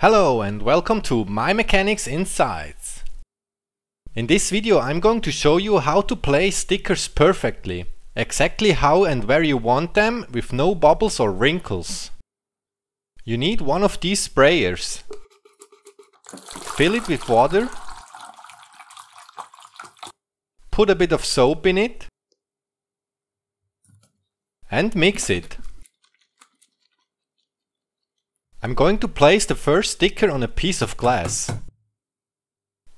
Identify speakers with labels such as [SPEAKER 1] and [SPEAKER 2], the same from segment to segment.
[SPEAKER 1] Hello and welcome to My Mechanics Insights. In this video I'm going to show you how to place stickers perfectly, exactly how and where you want them with no bubbles or wrinkles. You need one of these sprayers. Fill it with water. Put a bit of soap in it. And mix it. I'm going to place the first sticker on a piece of glass.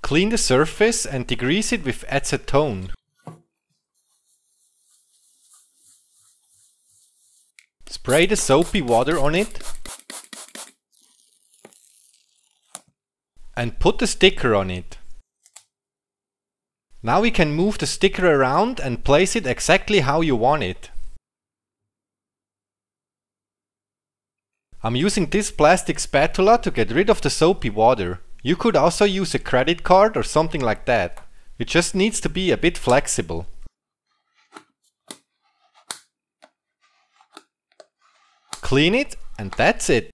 [SPEAKER 1] Clean the surface and degrease it with acetone. Spray the soapy water on it and put the sticker on it. Now we can move the sticker around and place it exactly how you want it. I'm using this plastic spatula to get rid of the soapy water. You could also use a credit card or something like that. It just needs to be a bit flexible. Clean it and that's it.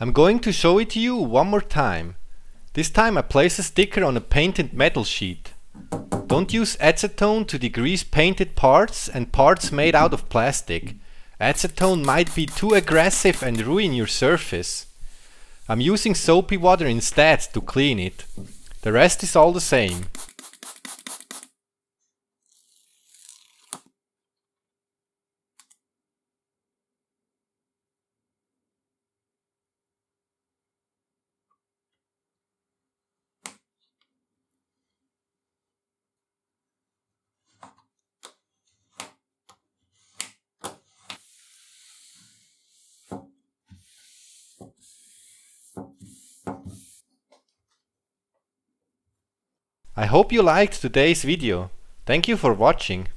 [SPEAKER 1] I'm going to show it to you one more time. This time I place a sticker on a painted metal sheet. Don't use acetone to degrease painted parts and parts made out of plastic. Acetone might be too aggressive and ruin your surface. I'm using soapy water instead to clean it. The rest is all the same. I hope you liked today's video. Thank you for watching.